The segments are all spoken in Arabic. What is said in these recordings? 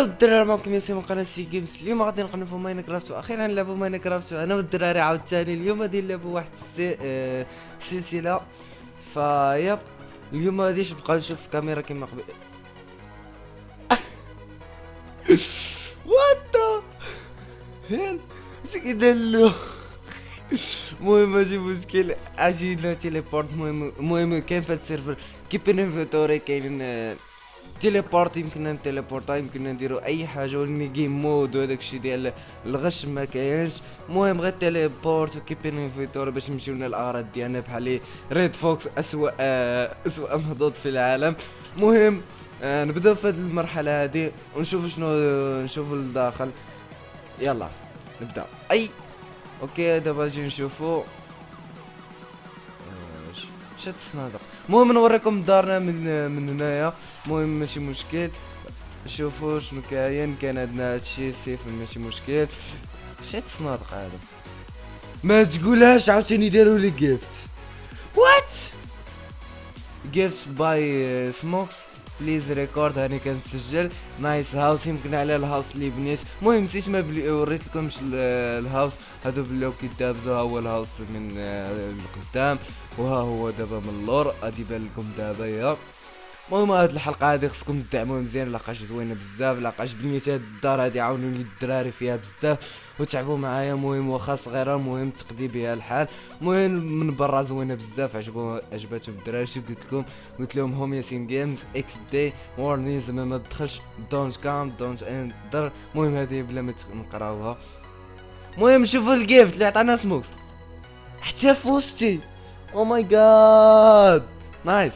yo الدراري معكم ياسين من قناة سي Games اليوم غادي نقنفو Minecraft وأخيرا نلعبو Minecraft أنا والدراري عاوتاني اليوم غادي نلعبو واحد السي... آه... سلسلة. فيب اليوم غاديش نبقى نشوف الكاميرا كيما قبل. what hell اش كيدير المهم ماشي مشكل. أجي teleport. المهم المهم كاين في ال server؟ keep inventory كاين آه، teleport يمكن نتيليبورتا يمكن نديرو أي حاجة ولني game mode وهداك الشيء ديال الغش ما كاينش. المهم غير teleport و keep inventory باش نمشيو للاغراض ديالنا بحال Red Fox اسوء اسوء مضاد في العالم. المهم آه نبداو في هذه المرحلة هذه ونشوف شنو نشوفوا لداخل. يلا نبدا أي okay دابا نجي نشوفوا آه، ش- شات الصنادق المهم نوريكم دارنا من من هنايا. المهم ماشي مشكل. شوفوا شنو كاين كان عندنا هادشي safe ماشي مشكل. شات الصنادق هذا. ما تقولهاش عاوتاني داروا لي gift what gift by Smokes please record هاني كنسجل. nice house يمكن على ال house اللي بنيت. المهم نسيت ما بلي وريت لكمش ال- ال house هادو بلاو كيدابزو ها هو الهاوس من آه، القدام وها هو دابا من اللور. غادي يبان لكم دابا يا. المهم هاد الحلقة هادي خصكم تدعموها مزيان لقاش زوينة بزاف لقاش بنيت هاد الدار هادي عاونوني الدراري فيها بزاف وتعبوا معايا. المهم واخا صغيرة المهم تقضي بها الحال. المهم من برا زوينة بزاف عجبو عجباتهم الدراري. شو قلت لكم؟ قلت لهم home ياسين Games XD وارني زعما ما تدخلش. don't come don't enter المهم هذه بلا ما نقراوها. المهم شوفوا ال gift اللي عطانا Smokes حتى فوستي oh my god nice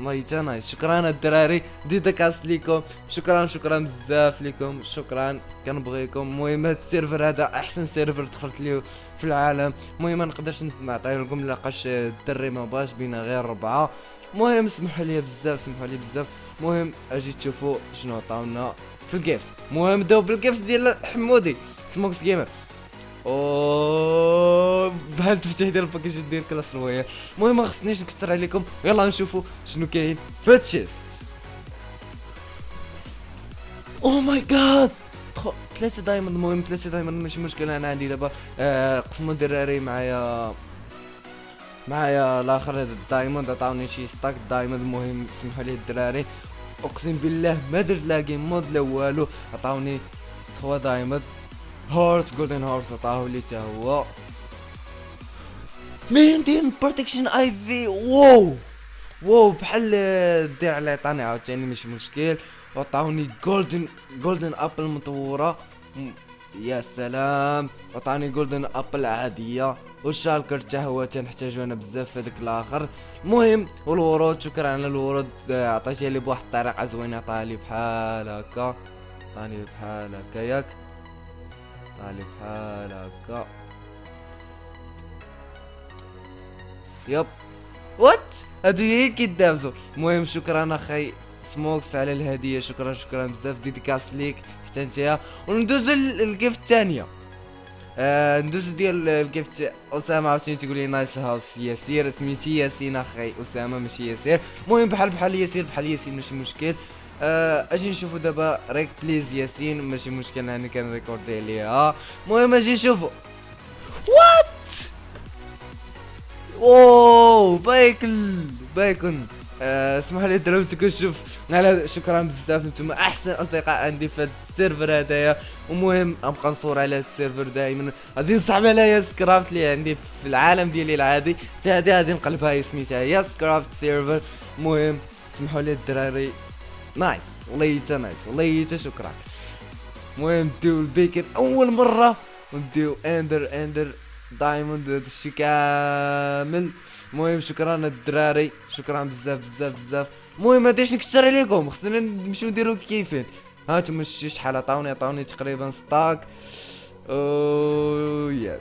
والله تا شكرا الدراري dédicace ليكم شكرا شكرا بزاف ليكم شكرا كنبغيكم المهم هاد ال server هذا احسن server دخلت ليه في العالم المهم ما نقدرش نعطيه لكم لاقاش الدري ما باش بينا غير ربعه المهم سمحوا لي بزاف سمحوا لي بزاف المهم أجي تشوفوا شنو عطاونا في ال gift المهم نبداو بال gift ديال حمودي Smokes Gamer بحال التفتيح ديال ال package ديال Clash Royale. المهم ما خصنيش نكثر عليكم. يلا نشوفوا شنو كاين. في ال chest oh my god ثلاثة diamond. المهم ثلاثة diamond ماشي مشكلة أنا عندي دابا آه قسموا الدراري معايا. معايا الآخر هذا ال diamond. عطاوني شي stack diamond. المهم سمحوا لي الدراري. أقسم بالله ما درت لا game mode لا والو. عطاوني 3 diamond. heart golden heart عطاوه لي تا هو mending protection IV wow wow بحال الدرع اللي عطاني عاوتاني ماشي مشكل وعطاوني golden golden apple مطوره يا سلام عطاني golden apple عاديه وال shulker حتى هو تنحتاجو أنا بزاف في هذاك الآخر المهم والورود شكرا على الورود عطيتها لي بواحد الطريقة زوينه عطاها لي بحال هكا عطاني بحال هكا ياك بحال هكا yep. what؟ هادو هي كيدابزو المهم شكرا أخي. Smokes على الهدية. شكرا شكرا بزاف. dédicace ليك. حتى نتيا وندوزو لل gift الثانية. آه ندوزو ديال ال gift أسامة عاوتاني تقول لي nice house ياسير سميتي ياسين أخي. أسامة ماشي ياسير. المهم بحال بحال ياسير بحال ياسين ماشي مشكل. أجي نشوفو دابا. rec please ياسين ماشي مشكل أنا كنريكوردي عليها المهم أجي نشوفو. what oh beacon beacon آه، اسمح لي ضربتك شوف. على شكرا بزاف. نتوما أحسن أصدقاء عندي في هذا ال server هذايا ومهم أبقى نصور على ال server دائما غادي نصعب عليا. سكرافت اللي عندي في العالم ديالي العادي. حتى هادي غادي نقلبها هي سميتها هي سكرافت server المهم سمحوا لي الدراري. nice والله حتى nice والله شكرا المهم نديو ال beacon أول مرة ونديو ender ender diamond هادشي كامل. المهم شكرا الدراري شكرا بزاف بزاف بزاف. المهم ماديش نكثر عليكم خصنا نمشيو نديرو caving. هانتوما شتي شحال عطاوني عطاوني تقريبا stack oh yes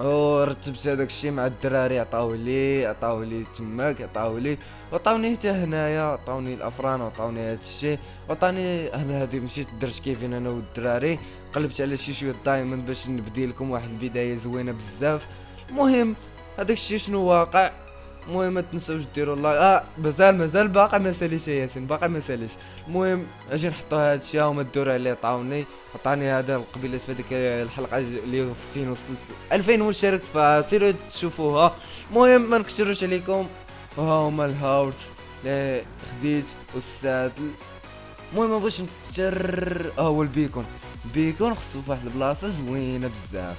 أو رتبت هذاك الشيء مع الدراري عطاو لي عطاو لي تماك عطاو لي وعطاوني حتى هنايا عطاوني الأفران وعطاوني هذا الشيء وعطاني أنا هذه مشيت درت caving أنا والدراري قلبت على شي شوية diamond باش نبدي لكم واحد البداية زوينة بزاف. المهم هذاك الشيء شنو واقع؟ المهم ما تنساوش ديروا like آه مازال مازال باقي ما ساليش يا ياسين باقي ما ساليش المهم أجي نحطوا هذا الشيء هما الدور عليه عطاوني عطاني هذا القبيلات في هذيك الحلقة اللي وصلت 2000 مشترك فسيروا تشوفوها. المهم ما نكثروش عليكم. وها هما الهاورز اللي خديت والسادل المهم نكثر ها هو البيكون. البيكون خصو فواحد البلاصة زوينة بزاف.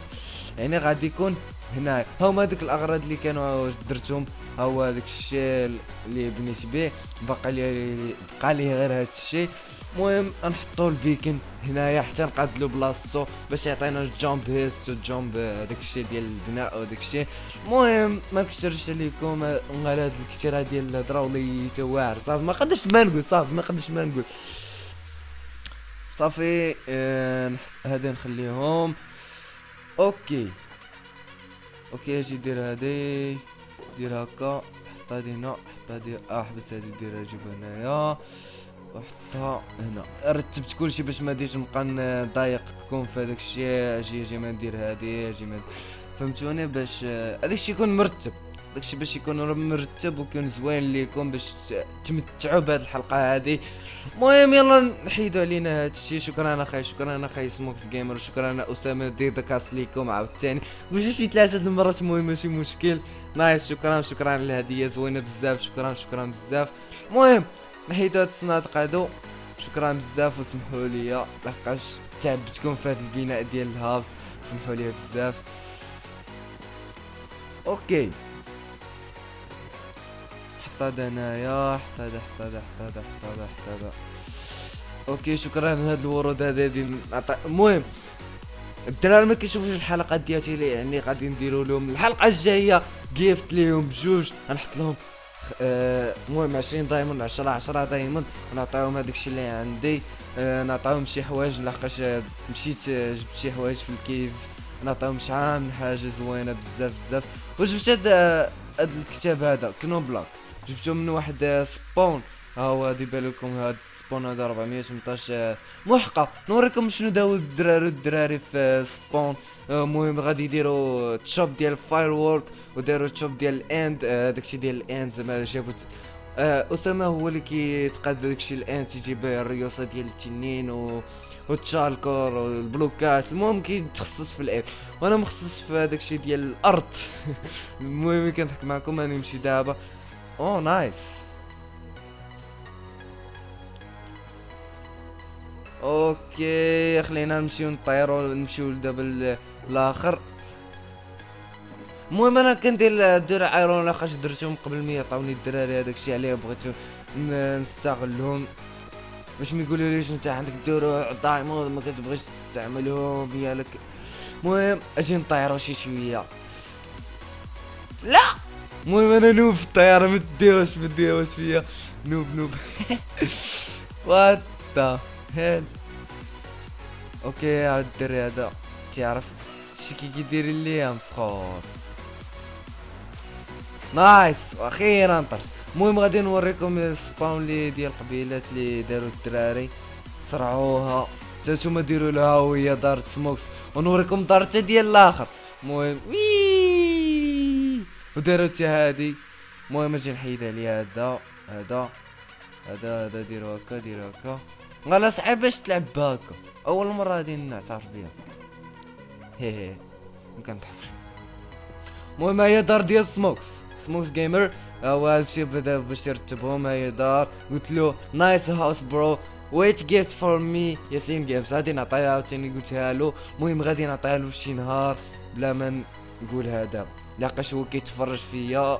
يعني غادي يكون هنا هما ديك الأغراض اللي كانوا درتهم هو داك الشيء اللي بنيت به بقى لي بقى لي غير هذا الشيء. المهم نحطو ال beacon هنايا حتى نقادلو بلاصتو باش يعطينا jump haste و jump داك الشيء ديال البناء وداك الشيء. المهم ما نكثرش عليكم على هاد الكثيرة ديال الهضره وليت واعر. صافي ما قدرتش ما نقول صافي ما قدرتش ما نقول. صافي آه هذا نخليهم. okay. okay أجي دير هادي دير هكا حط هادي هنا حط هادي آه حبس هادي ديرها جيبها هنايا وحطها هنا رتبت كلشي باش ما ديش نبقى نضايقكم في هذاك الشيء أجي أجي ما ندير هادي أجي ما فهمتوني باش هذاك الشيء يكون مرتب داكشي باش يكون مرتب ويكون زوين ليكم باش تمتعوا بهاد الحلقة هادي. المهم يلا نحيدو علينا هادشي شكرا أنا خاي شكرا أنا خاي سموكس جيمر شكرا أسامة ديدكاس ليكم. عاوتاني. واش شي ثلاثة المرات المهم ماشي مشكل. nice شكرا شكرا على الهديه زوينة بزاف. شكرا شكرا بزاف. المهم نحيدو هاد الصنادق هادو. شكرا بزاف وسمحوا لي لحقاش تعبتكم في هاد البناء ديال ال hub سمحوا لي بزاف. okay. هذا حتى هذا حتى هذا حتى هذا okay شكرا لهاد الورود هذا المهم الدراري ما كيشوفوش الحلقات ديالتي يعني غادي نديرو لهم الحلقة الجاية gift ليهم بجوج غنحط لهم آه، المهم 20 diamond 10 10 diamond ونعطيهم هذاك الشيء اللي عندي آه نعطيهم شي حوايج لحقاش مشيت آه، جبت شي حوايج في ال cave نعطيهم شحال من حاجة زوينة بزاف بزاف. وجبت هذا الكتاب هذا knockback. جبتو من واحد spawn. ها هو هادي بالكم هاد سبون هذا 418 محقق. نوريكم شنو داو الدراري الدراري في سبون. المهم غادي يديروا تشوب ديال فاير وورك وداروا تشوب ديال الاند آه، داكشي ديال الاند زعما جابو آه، أسامة هو اللي كيتقاد داكشي الاند تيجيب الريوسه ديال التنين و والتشالكور والبلوكات. المهم كيتخصص في الاير وأنا مخصص في هذاك الشيء ديال الأرض. المهم كنضحك معكم أنا نمشي دابا. oh nice okay خلينا نمشيو نطيرو نمشيو دابا الآخر. المهم أنا كندير الدرع iron لاخاش درتهم قبل ما يعطوني الدراري هذاك الشيء عليه بغيت نستغلهم. باش ما يقولوليش أنت عندك دروع diamond ما كتبغيش تعملهم ديالك المهم أجي نطيرو شي شوية. لا! المهم أنا نوب في الطياره ما تديروش ما تديروش فيا. نوب نوب. وات ذا هيل أوكي عاد الدري هذا. تعرف شي كي كيدير لي يا مسخور. نايس وأخيرا طرت. المهم غادي نوريكم السباون لي ديال القبيلات اللي داروا الدراري. صرعوها. حتى نتوما ديروا لها وهي دار سموكس ونوريكم دار ديال الآخر. المهم. وداروا حتى هادي. المهم نجي نحيد عليها هذا هذا هذا هذا ديرو هكا ديرو هكا. غالا صعيب باش تلعب بهكا أول مرة غادي نعترف بها هي هي مكنضحكش المهم هي دار ديال سموكس سموكس جيمر هو هادشي بدا باش يرتبهم. هي دار قلت له نايس هاوس برو ويت جيفت فور مي ياسين جيمز غادي نعطيها عاوتاني قلتها له. المهم غادي نعطيها له شي نهار بلا ما نقول هذا. لاقاش هو كيتفرج فيا.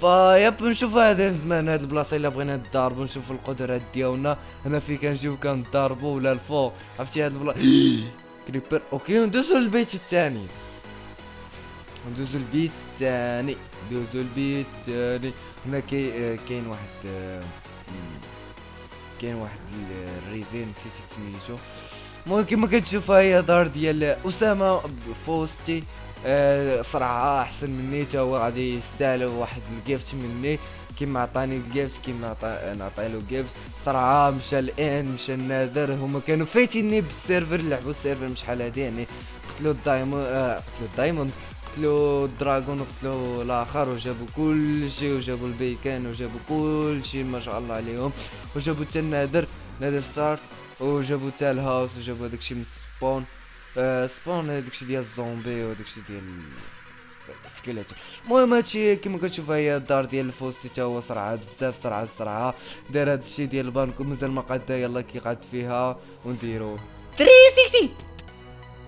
فيب نشوف هذا زمان هاد البلاصة إلا بغينا نضاربو نشوف القدرات ديالنا. هنا في كنجيو كنضاربو ولا الفوق؟ عرفتي هاد البلاصة؟ كريبر. أوكي ندوزو للبيت الثاني. ندوزو البيت الثاني. ندوزو البيت الثاني. هنا كي كاين واحد كاين واحد ال ravine نسيت سميتو المهم كيما كتشوف هي دار ديال أسامة فوستي. آه، صراحة أحسن مني تا هو غادي يستاهل واحد ال gift مني. كيما عطاني الجيفت كيما نعطي له gift صراحة مشى ال End مشى ال Nether هما كانوا فايتيني بال server لعبوا ال server شحال هادي يعني. قتلوا ال diamond آه قتلوا ال diamond قتلوا ال dragon وقتلوا الآخر وجابوا كل شيء وجابوا ال beacon وجابوا كل شيء ما شاء الله عليهم. وجابوا حتى ال Nether Nether Star وجابوا حتى ال house وجابوا داكشي من spawn آه spawn داكشي ديال الزومبي وداكشي ديال skeleton المهم هادشي كيما كتشوف هي الدار ديال الفوستي تا هو صرعه بزاف صرعه صرعه داير هادشي ديال البانك ومازال ما قاد يلاه كيقعد فيها ونديرو 360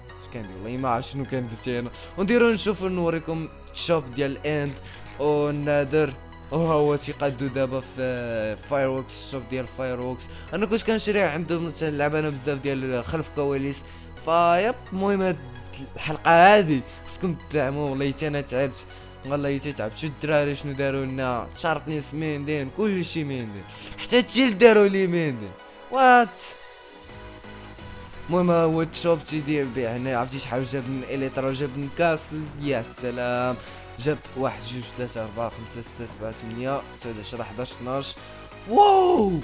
اش كندير والله ما عرفت شنو كان درت أنا ونديرو نشوف نوريكم الشوب ديال الاند والنادر وها هو تيقادو دابا في فاير ووكس الشوب ديال فاير أنا كنت كنشري عندهم تنلعب أنا بزاف ديال خلف كواليس فيب المهم الحلقة هادي. خصكم تدعموا والله حتى أنا تعبت. والله حتى تعبت. شو الدراري شنو داروا لنا؟ شارطني ميندين كلشي ميندين حتى التيل داروا لي ميندين وات المهم هو الشوب تيدير بيع هنا. عرفتي شحال جاب من اليترا جاب من كاسل. يا سلام. جاب واحد جوج ثلاثة أربعة خمسة ستة سبعة ثمانية تسعة عشرة حداش 12 واو!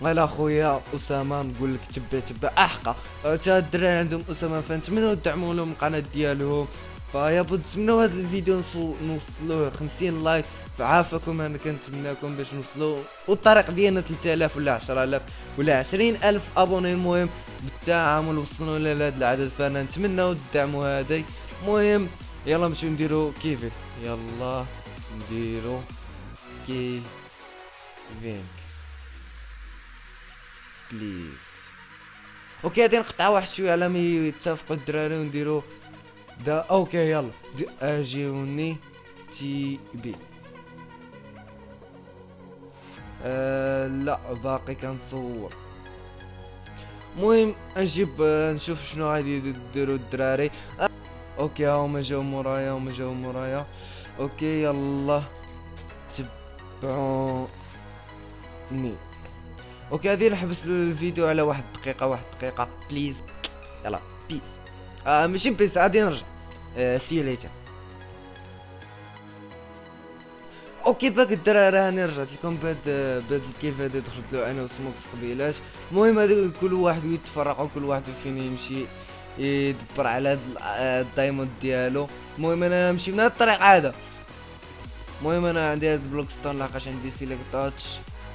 ولا خويا اسامه نقول لك تبع تبع احقا تا الدراري عندهم اسامه فنتمنوا تدعموا لهم القناه ديالهم فيا بود نتمنوا هذا الفيديو نوصلوه 50 لايك فعافاكم انا كنتمناكم باش نوصلوا والطريق ديالنا 3000 ولا 10000 ولا 20000 ابوني المهم بالتعامل وصلنا لهذا العدد فانا نتمنوا تدعموا هذا المهم يلا نمشيو نديرو كيفي يلا نديرو كيفين بليز أوكي غادي نقطع واحد شوية على ما يتفقوا الدراري ونديرو دا. okay يلا. اجيوني TP آه لا باقي كنصور. المهم نجيب نشوف شنو غادي يديروا الدراري. okay هما جاو مورايا هما جاو مورايا. okay يلا. تبعوني. okay غادي نحبس الفيديو على واحد دقيقة واحد دقيقة please يلا peace آه ماشي peace غادي نرجع. آه see later okay back الدراري راني رجعت لكم. بهاد بهاد ال cave هذا دخلت له أنا وسموكس قبيلاش المهم هذا كل واحد يتفرق وكل واحد فين يمشي يدبر على هاد ال diamond ديالو. المهم أنا نمشي من هاد الطريق هذا. المهم أنا عندي هاد ال block stone لاقاش عندي silk touch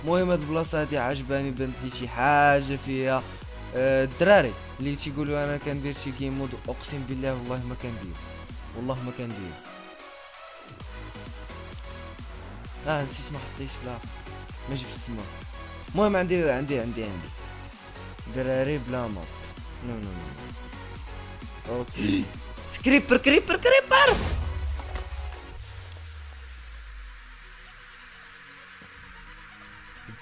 المهم هاد البلاصة هادي عجباني بانت لي شي حاجة فيها آه، الدراري أه اللي تيقولوا أنا كندير شي game mode أقسم بالله والله ما كندير والله ما كندير. آه نسيت ما حطيتش لا ما جبت السما المهم عندي عندي عندي عندي. دراري بلا map no no no okay. creeper creeper creeper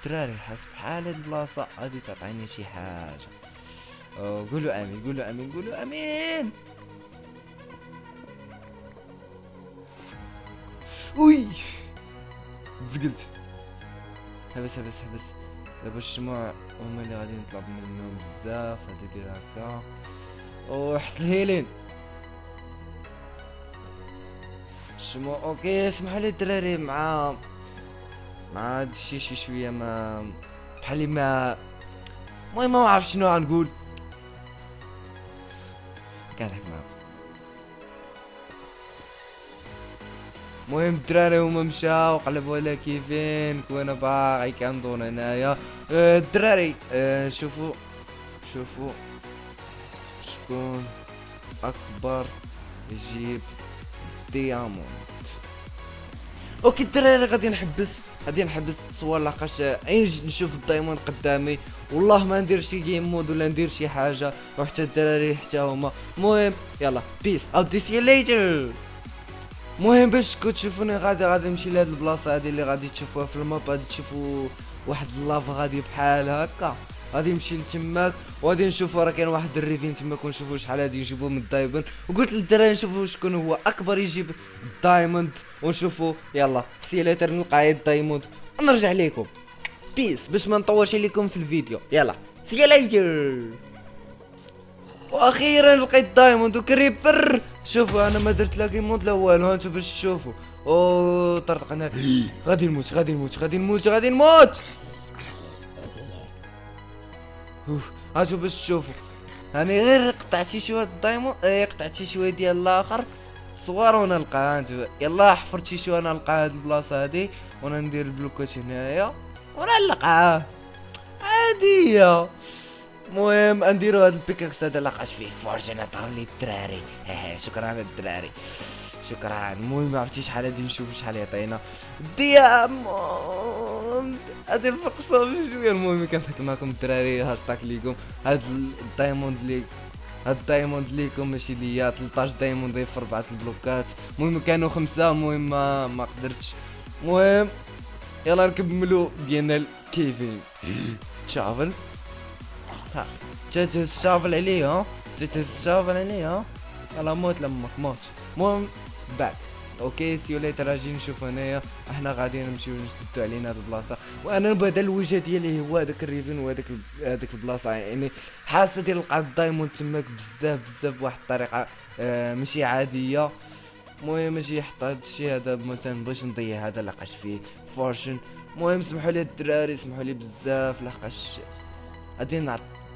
الدراري حسب حال البلاصة. غادي تعطيني شي حاجة. قولوا آمين قولوا آمين قولوا آمين. وي زقلت. حبس حبس حبس دابا الشموع هما اللي غادي نطلب منهم بزاف هذا دير هكا وحط الهيلين. الشموع أوكي اسمحوا لي الدراري مع مع هادشي شي شوية ما بحال ما المهم ما عرفت شنو غنقول. كنضحك معاهم المهم الدراري هما مشاو قلبوا على كيفين كوانا باغي كندور هنايا. آه، الدراري أه شوفوا شوفوا. شكون أكبر يجيب diamond okay الدراري غادي نحبس غادي نحبس التصوير لقاش عين نشوف ال diamond قدامي. والله ما ندير شي game mode ولا ندير شي حاجة. وحتى الدراري حتى هما. المهم يلا peace أو دي see later المهم باش كنت تشوفوني غادي غادي نمشي لهاد البلاصة هادي اللي غادي تشوفوها في ال map غادي تشوفوا واحد اللافا غادي بحال هكا. غادي نمشي لتماك وغادي نشوفوا راه كاين واحد ال ravine تماك ونشوفوا شحال غادي يجيبوا من ال diamond. وقلت للدراري نشوفوا شكون هو أكبر يجيب ال diamond ونشوفوا يلا see later نلقى ال diamond. ونرجع لكم peace باش ما نطولش لكم في الفيديو. يلا. see later وأخيرا لقيت diamond و creeper. شوفوا أنا ما درت لا mode لا والو. هانتو باش تشوفوا. أو طرطقنا. غادي نموت غادي نموت غادي نموت غادي نموت. هانتو باش تشوفوا هاني غير قطعت شي شوية دايموند إيه قطعت شي شوية ديال الآخر. صغار وأنا نلقاها يلا حفرت شي شو أنا نلقى هاد البلاصة هادي وأنا ندير البلوكات هنايا ونعلقها عاديه المهم نديرو هاد البيكاكس هذا لقاش فيه فورج أنا لي الدراري شكرا على الدراري شكرا. المهم ما عرفتي شحال غادي نشوف شحال يعطينا. ديام هادي الفقصه شوية المهم كنضحك معكم الدراري هاشتاك ليكم. هاد ال diamond ليك هاد ال diamond ليكم ماشي ليا. 13 diamond في اربعه البلوكات. المهم كانوا خمسة المهم ما ما قدرتش. المهم يلا نكملوا ديالنا caving. shovel. ها تهز ال shovel عليه ها. تهز ال shovel عليه ها. يلا موت لمك موت. المهم back أوكي سيو ليتر أجي نشوف هنايا إحنا غادي نمشيو نسدو علينا هاد البلاصه وأنا بدا الوجه ديالي هو هذاك الريفين وهذاك هذاك البلاصه يعني حاسه ديال لقى الدايموند تماك بزاف بزاف بواحد الطريقة آه ماشي عاديه المهم أجي يحط هذا الشيء هذا مثلا باش نضيع هذا لقاش فيه فورشن المهم سمحوا لي الدراري سمحوا لي بزاف لحقاش غادي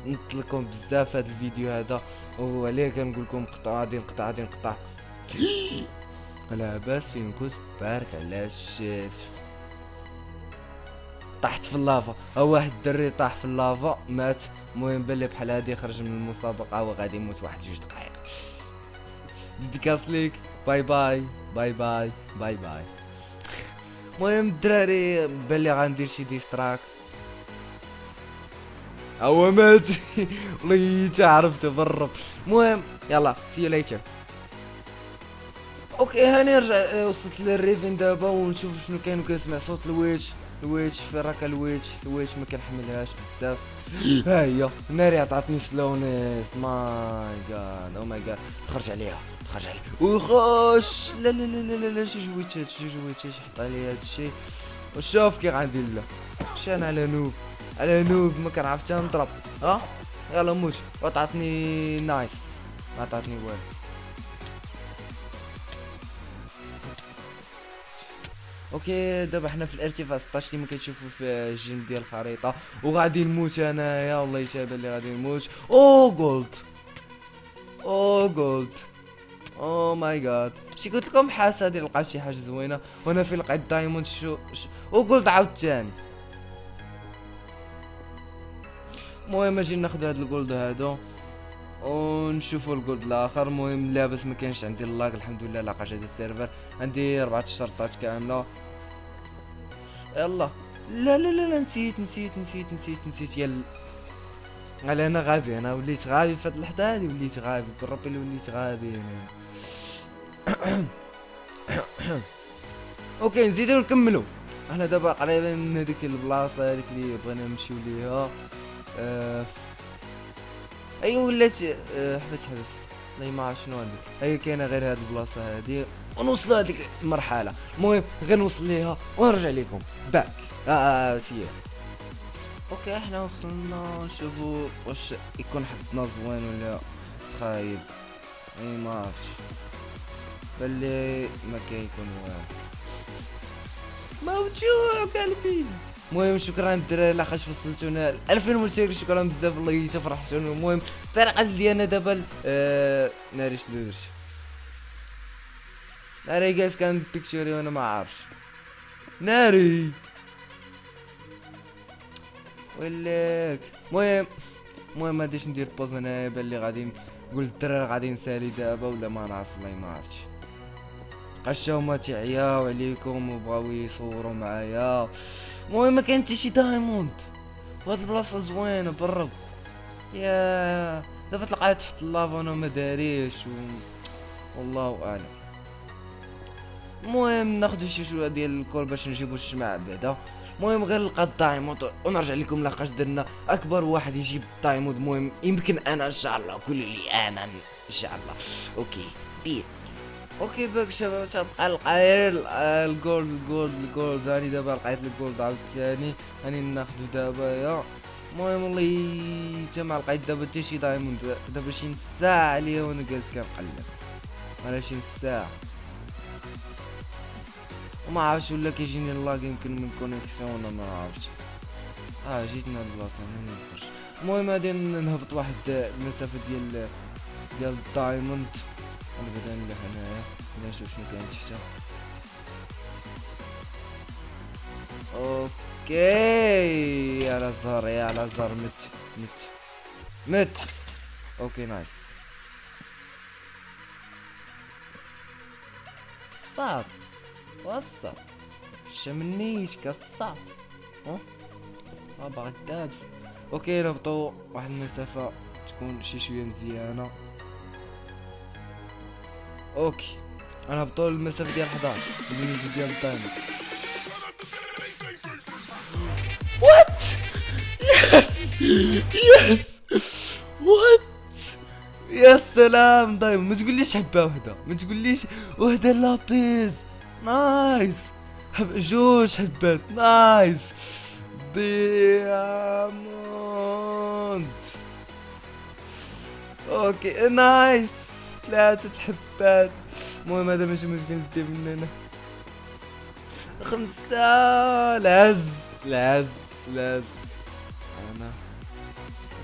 نطلقكم بزاف هذا الفيديو هذا وعليه كنقول لكم قطع غادي نقطع غادي نقطع لاباس فينكم بارك على الشيف. طحت في اللافا. ها واحد الدري طاح في اللافا مات. المهم بلي بحال هادي خرج من المسابقة وغادي يموت واحد جوج دقائق ديكاس ليك. باي باي باي باي باي باي المهم الدراري بلي غندير شي ديستراك هو مات. والله عرفته بالرب المهم يلا سي يو ليتر أوكي آه، وصلت للريفين دابا ونشوف شنو كاين وكنسمع صوت الويتش الويتش فين راك الويتش الويتش ما كنحملهاش بزاف ها هي ناري عطاتني سلونيس ماي جاد أو ماي جاد تخرج عليها تخرج عليها وخش لا لا لا لا لا شي جويتات شي جويتات حط عليا هادشي وشوف كي غندير له شان على نوب على نوب ما كنعرف حتى نضرب ها يلا موت وعطاتني نايس ما عطاتني والو أوكي دابا حنا في الارتفاع 16 كيما كتشوفوا في الجنب ديال الخريطة. وغادي نموت انايا والله يتابع اللي غادي نموت. أو جولد أو جولد أو ماي جاد شي قلت لكم حاسة نلقى شي حاجة زوينة؟ وأنا في لقيت دايموند شو, شو أو جولد عاوتاني المهم أجي ناخذ هاد الجولد هادو. ونشوفوا الجولد الآخر. المهم لابس ما كانش عندي اللاك. الحمد لله لاقاش هذا السيرفر. عندي اربعه شرطات كاملة. يلا. لا لا لا لا نسيت نسيت نسيت نسيت نسيت. يلا. على أنا غبي أنا وليت غبي في هاد اللحظة هادي. وليت غبي بالرب اللي وليت غبي أنا okay نزيدو نكملو. إحنا دابا قريبين من هذيك البلاصة هذيك اللي بغينا نمشيو ليها. أه ايوا ولات أه حبس حبس والله ما شنو عندك هي كاينة غير هاد البلاصة هادي. ونوصل هذيك المرحلة. المهم غير نوصل ليها ونرجع لكم back آه, آه, آه سير okay إحنا وصلنا. نشوفوا واش يكون حظنا زوين ولا خايب. أي ما بلي ما كيكون والو موجوع قلبي. المهم شكرا الدراري لاخاش وصلتونا 2000 مشترك شكرا بزاف الله يتفرحتونا. المهم الطريقة ديالنا دابا آه ناري شنو درت ناري جالس كان بيكتوري وأنا ما عارفش. ناري! ولك المهم المهم غاديش ندير بوز هنايا بان غادي نقول الدراري غادي نسالي دابا ولا ما نعرف والله ما عرفتش. قشاو هما تيعياو عليكم وبغاو يصوروا معايا. المهم ما كاين حتى شي دايموند. وهاد البلاصة زوينة بالرب يا دابا تلقاها تحت اللافا وأنا ما داريش و... والله أعلم. المهم ناخذ شي شوية ديال الكول باش نجيبو الشمع بعدا. المهم غير نلقى الدايموند ونرجع لكم لاقاش درنا أكبر واحد يجيب الدايموند. المهم يمكن أنا إن شاء الله كل اللي أنا إن شاء الله. أوكي بيه أوكي باك شباب تبقى القاير الجولد الجولد الجولد هاني دابا لقيت الجولد عاوتاني هاني ناخدو دابا يا. المهم والله تما لقيت دابا حتى شي دايموند دابا شي نص ساعة عليا وأنا جالس كنقلب. أنا شي نص ساعة وما عرفتش ولا كيجيني ال lag يمكن من connexion ولا ما عرفتش. آه جيتنا البلاصة هنا المهم غادي نهبط واحد المسافة ديال ديال ال diamond. نبدا نلوح هنايا نشوف شنو كاين تحتا okay يا الزهر يا على مت مت مت okay nice صاب وصل شمنيش كصاب ها باغي دابس أوكي نهبطو واحد المسافة تكون شي شوية مزيانة أوكي. أنا هبطو المسافة ديال 11 المينيت ديال التايمر وات يس وات يا سلام. دايما ما تقوليش حبه وحده ما تقوليش وحده لابيز نايس حب جوج حبات نايس دياموند أوكي. نايس ثلاثة حبات المهم هذا ماشي مشكل ندي من هنا خمسة. لعز. لعز. لعز. أنا.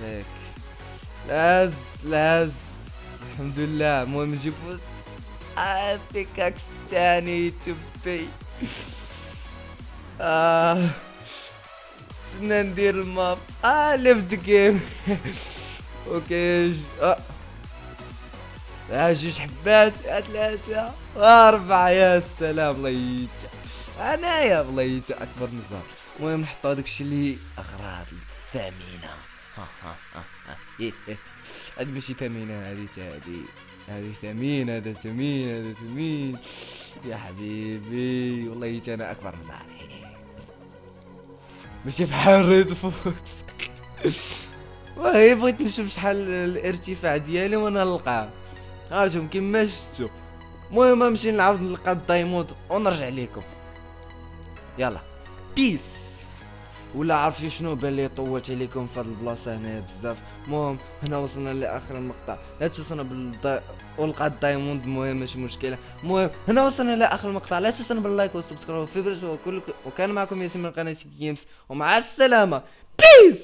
ذاك لعز. لعز. الحمد لله. المهم نجيبو آه بيكاكس تبي. آه. بدنا ندير الماب. آه ليفت جيم أوكي. آه. جوج حبات ثلاثة. أربعة يا سلام يجي أنايا يجي أكبر نزار المهم نحطو هذاك الشيء اللي أغراض ثمينة ها ها ها ها. هادي ماشي ثمينة هادي هادي. هادي ثمين هذا ثمين هذا ثمين يا حبيبي والله أنا أكبر نزار ماشي بحال ريد فوت. وهي بغيت نشوف شحال الارتفاع ديالي وأنا نلقاه. هانتوما كيما شفتو. المهم نمشي نعاود نلقى ال diamond ونرجع لكم يلا. peace ولا عارفين شنو بان لي طولت عليكم في هاد البلاصة هنا بزاف. المهم هنا وصلنا لآخر المقطع. لا تنسونا بالدا... ولقى ال diamond المهم ماشي مشكلة. المهم هنا وصلنا لآخر المقطع. لا تنسونا بال like وال subscribe. وكل وكان معكم ياسين من قناه Games. ومع السلامة. peace